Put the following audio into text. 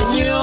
you.